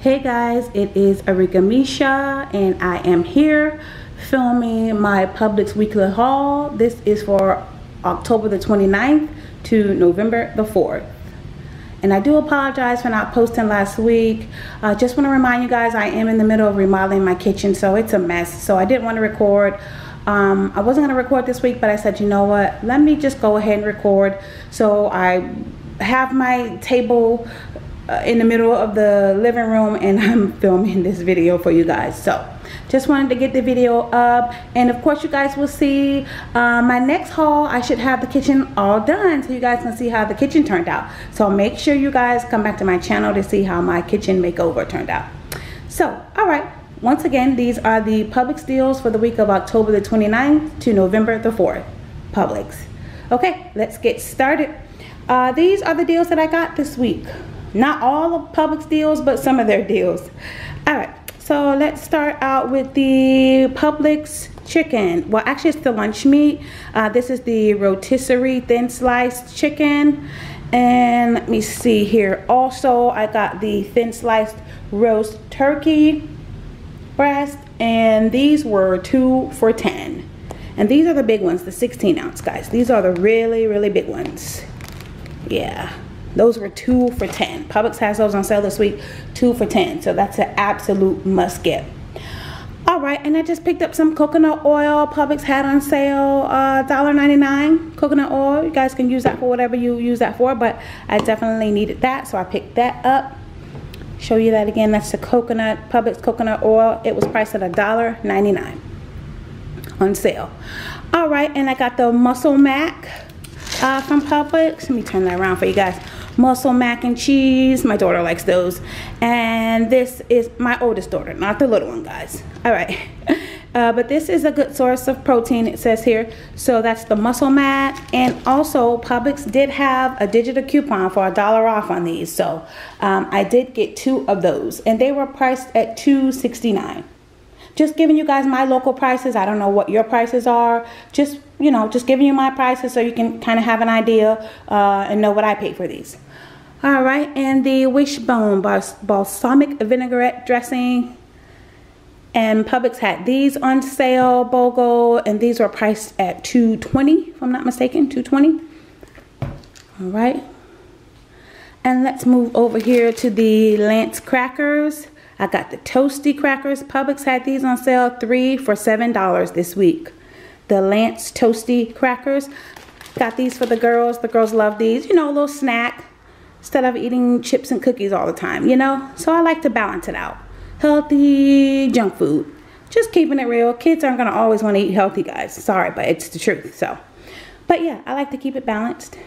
Hey guys, it is Arickamisha and I am here filming my Publix weekly haul. This is for October the 29th to November the 4th. And I do apologize for not posting last week. I uh, just want to remind you guys I am in the middle of remodeling my kitchen so it's a mess. So I didn't want to record. Um, I wasn't going to record this week but I said you know what let me just go ahead and record. So I have my table uh, in the middle of the living room and I'm filming this video for you guys. So just wanted to get the video up and of course you guys will see uh, my next haul. I should have the kitchen all done so you guys can see how the kitchen turned out. So make sure you guys come back to my channel to see how my kitchen makeover turned out. So all right. Once again these are the Publix deals for the week of October the 29th to November the 4th Publix. Okay let's get started. Uh, these are the deals that I got this week not all of Publix deals, but some of their deals. All right, so let's start out with the Publix chicken. Well, actually it's the lunch meat. Uh, this is the rotisserie thin sliced chicken. And let me see here. Also, I got the thin sliced roast turkey breast. And these were two for 10. And these are the big ones, the 16 ounce guys. These are the really, really big ones. Yeah. Those were two for 10. Publix has those on sale this week, two for 10. So that's an absolute must get. All right, and I just picked up some coconut oil. Publix had on sale uh, $1.99 coconut oil. You guys can use that for whatever you use that for, but I definitely needed that, so I picked that up. Show you that again. That's the coconut, Publix coconut oil. It was priced at $1.99 on sale. All right, and I got the Muscle Mac uh, from Publix. Let me turn that around for you guys muscle mac and cheese. My daughter likes those. And this is my oldest daughter, not the little one, guys. All right. Uh, but this is a good source of protein, it says here. So that's the muscle mac. And also, Publix did have a digital coupon for a dollar off on these. So um, I did get two of those. And they were priced at $2.69 just giving you guys my local prices. I don't know what your prices are. Just, you know, just giving you my prices so you can kind of have an idea uh, and know what I pay for these. All right, and the Wishbone balsamic vinaigrette dressing. And Publix had these on sale, BOGO, and these were priced at 220 if I'm not mistaken, 220 All right. And let's move over here to the Lance crackers. I got the toasty crackers. Publix had these on sale, three for $7 this week. The Lance toasty crackers. Got these for the girls. The girls love these. You know, a little snack instead of eating chips and cookies all the time, you know? So I like to balance it out. Healthy junk food. Just keeping it real. Kids aren't going to always want to eat healthy, guys. Sorry, but it's the truth. So, but yeah, I like to keep it balanced.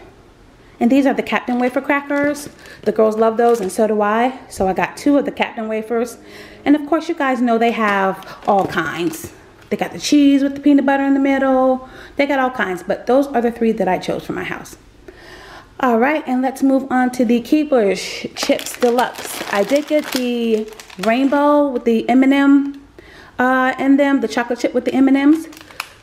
And these are the Captain Wafer crackers. The girls love those and so do I. So I got two of the Captain Wafers. And of course, you guys know they have all kinds. They got the cheese with the peanut butter in the middle. They got all kinds, but those are the three that I chose for my house. All right, and let's move on to the Keebler's Chips Deluxe. I did get the rainbow with the M&M uh, in them, the chocolate chip with the M&Ms,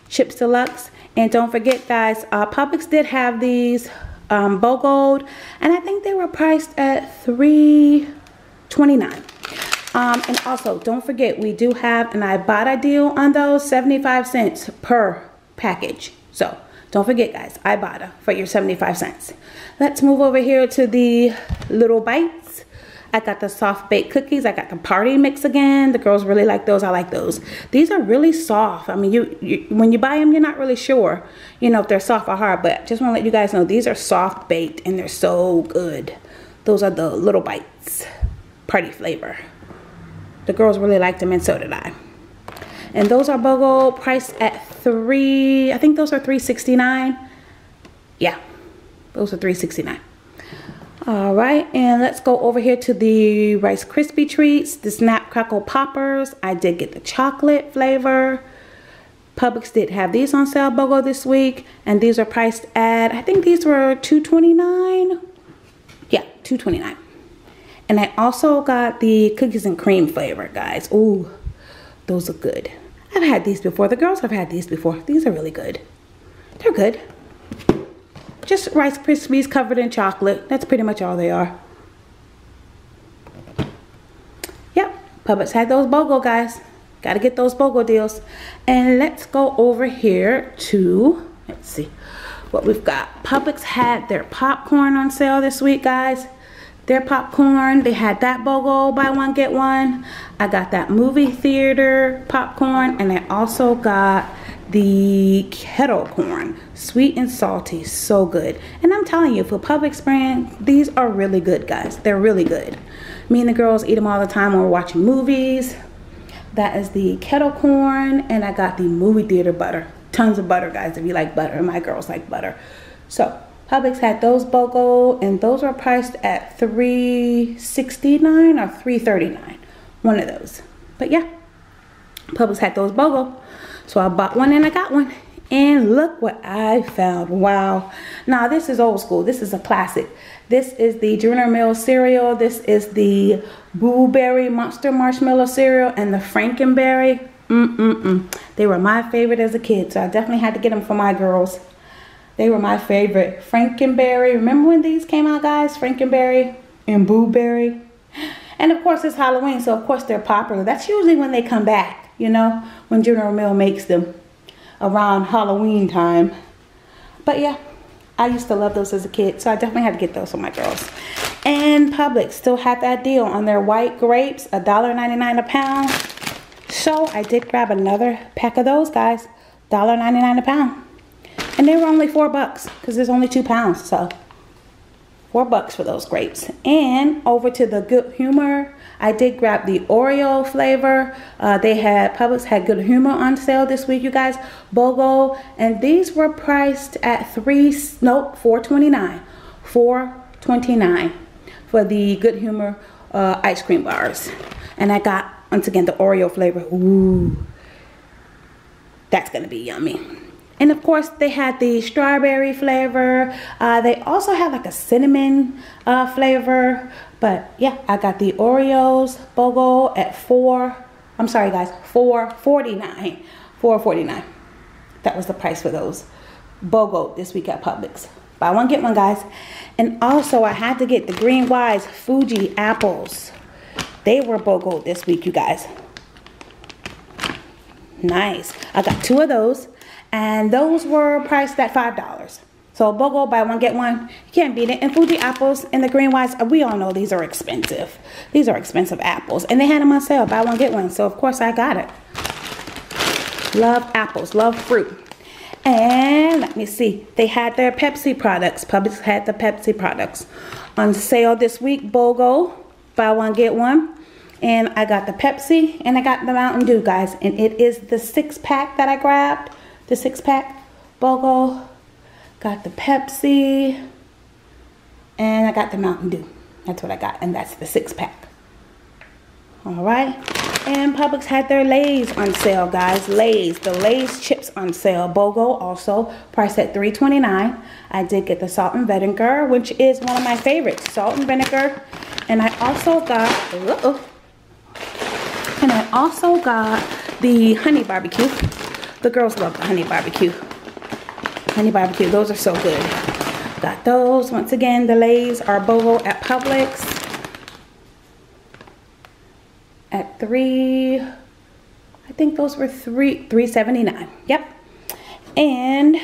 Chips Deluxe. And don't forget, guys, uh, Publix did have these um, BOGO'd, and I think they were priced at $3.29. Um, and also, don't forget, we do have an Ibotta deal on those, 75 cents per package. So, don't forget, guys, Ibotta for your 75 cents. Let's move over here to the little bites. I got the soft baked cookies. I got the party mix again. The girls really like those. I like those. These are really soft. I mean, you, you when you buy them, you're not really sure, you know, if they're soft or hard. But just want to let you guys know these are soft baked and they're so good. Those are the little bites, party flavor. The girls really liked them and so did I. And those are BOGO priced at three, I think those are 369 Yeah, those are 369 All right, and let's go over here to the Rice Krispie Treats, the Snap Crackle Poppers. I did get the chocolate flavor. Publix did have these on sale BOGO this week, and these are priced at, I think these were 229 Yeah, 229 And I also got the cookies and cream flavor, guys. Ooh, those are good. I've had these before. The girls have had these before. These are really good. They're good. Just Rice Krispies covered in chocolate. That's pretty much all they are. Yep. Publix had those BOGO guys. Got to get those BOGO deals. And let's go over here to, let's see what we've got. Publix had their popcorn on sale this week, guys. Their popcorn, they had that BOGO, buy one, get one. I got that movie theater popcorn, and I also got the kettle corn. Sweet and salty so good. And i'm telling you for publix brand these are really good guys. They're really good. Me and the girls eat them all the time when we're watching movies. That is the kettle corn and i got the movie theater butter. Tons of butter guys if you like butter. My girls like butter. So publix had those bogo and those were priced at 369 or 339 one of those but yeah publix had those bogo so I bought one and I got one. And look what I found. Wow. Now this is old school. This is a classic. This is the General Mills cereal. This is the Blueberry Monster Marshmallow cereal and the Frankenberry. Mm-mm-mm. They were my favorite as a kid. So I definitely had to get them for my girls. They were my favorite. Frankenberry. Remember when these came out, guys? Frankenberry and Blueberry. And of course, it's Halloween. So of course they're popular. That's usually when they come back you know, when General Mill makes them around Halloween time. But yeah, I used to love those as a kid, so I definitely had to get those for my girls. And Publix still had that deal on their white grapes, $1.99 a pound. So I did grab another pack of those guys, $1.99 a pound. And they were only four bucks because there's only two pounds, so four bucks for those grapes. And over to the Good Humor I did grab the Oreo flavor. Uh, they had, Publix had Good Humor on sale this week, you guys. BOGO. And these were priced at three, nope, 429 429 for the Good Humor uh, ice cream bars. And I got, once again, the Oreo flavor. Ooh, that's going to be yummy. And of course, they had the strawberry flavor. Uh, they also had like a cinnamon uh, flavor. But yeah, I got the Oreos BOGO at four. I'm sorry, guys, four forty nine. Four forty nine. That was the price for those BOGO this week at Publix. Buy one get one, guys. And also, I had to get the GreenWise Fuji apples. They were BOGO this week, you guys. Nice. I got two of those and those were priced at five dollars. So BOGO, buy one, get one. You can't beat it. And Fuji apples and the GreenWise, uh, we all know these are expensive. These are expensive apples. And they had them on sale, buy one, get one. So of course I got it. Love apples, love fruit. And let me see, they had their Pepsi products. Publix had the Pepsi products on sale this week. BOGO, buy one, get one. And I got the Pepsi and I got the Mountain Dew, guys. And it is the six pack that I grabbed the six pack BOGO. Got the Pepsi. And I got the Mountain Dew. That's what I got. And that's the six pack. Alright. And Publix had their Lay's on sale, guys. Lay's. The Lay's chips on sale. BOGO also priced at $3.29. I did get the salt and vinegar, which is one of my favorites. Salt and vinegar. And I also got... Uh -oh, and I also got the honey barbecue. The girls love the honey barbecue. Honey barbecue, those are so good. Got those. Once again, the Lay's are BOGO at Publix. At three, I think those were three, 379. Yep. And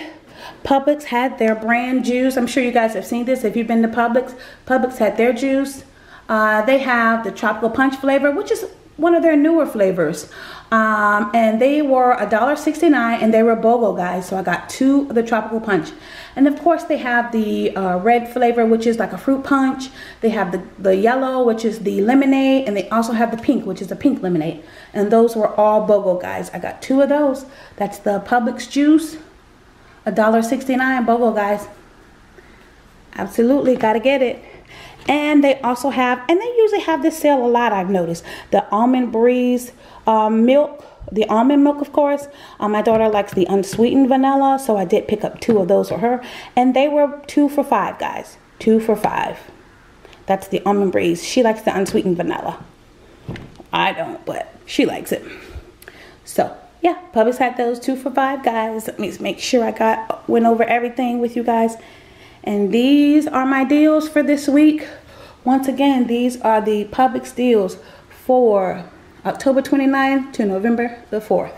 Publix had their brand juice. I'm sure you guys have seen this if you've been to Publix. Publix had their juice. Uh, they have the tropical punch flavor, which is one of their newer flavors. Um, and they were $1.69 and they were BOGO guys. So I got two of the tropical punch. And of course they have the uh, red flavor, which is like a fruit punch. They have the, the yellow, which is the lemonade. And they also have the pink, which is a pink lemonade. And those were all BOGO guys. I got two of those. That's the Publix juice. $1.69 BOGO guys. Absolutely, gotta get it. And they also have, and they usually have this sale a lot, I've noticed. The Almond Breeze um, milk, the almond milk, of course. Um, my daughter likes the unsweetened vanilla, so I did pick up two of those for her. And they were two for five, guys. Two for five. That's the Almond Breeze. She likes the unsweetened vanilla. I don't, but she likes it. So, yeah, Publix had those two for five, guys. Let me make sure I got went over everything with you guys. And these are my deals for this week. Once again, these are the Publix deals for October 29th to November the 4th.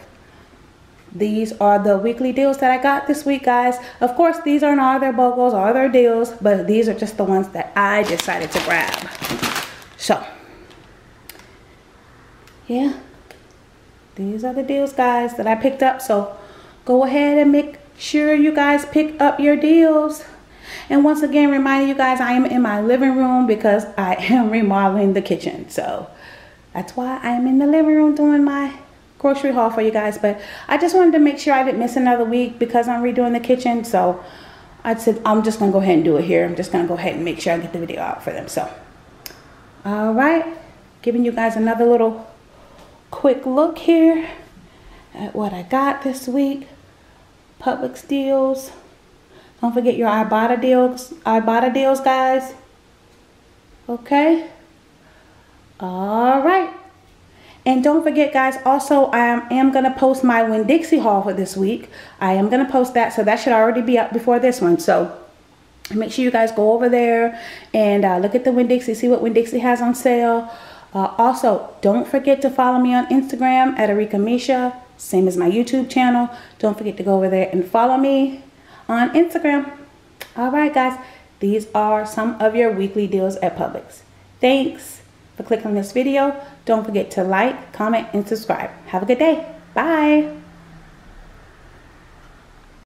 These are the weekly deals that I got this week, guys. Of course, these aren't all their BOGOs, all their deals, but these are just the ones that I decided to grab. So, yeah, these are the deals, guys, that I picked up. So, go ahead and make sure you guys pick up your deals. And once again, reminding you guys, I am in my living room because I am remodeling the kitchen. So, that's why I'm in the living room doing my grocery haul for you guys. But I just wanted to make sure I didn't miss another week because I'm redoing the kitchen. So I said, I'm just going to go ahead and do it here. I'm just going to go ahead and make sure I get the video out for them. So, all right. Giving you guys another little quick look here at what I got this week. Publix deals. Don't forget your Ibotta deals, Ibotta deals, guys. Okay. All right. And don't forget, guys, also, I am, going to post my Winn-Dixie haul for this week. I am going to post that, so that should already be up before this one. So make sure you guys go over there and uh, look at the Winn-Dixie, see what Winn-Dixie has on sale. Uh, also, don't forget to follow me on Instagram at Arickamisha, same as my YouTube channel. Don't forget to go over there and follow me on Instagram. All right, guys, these are some of your weekly deals at Publix. Thanks for clicking this video. Don't forget to like, comment, and subscribe. Have a good day. Bye.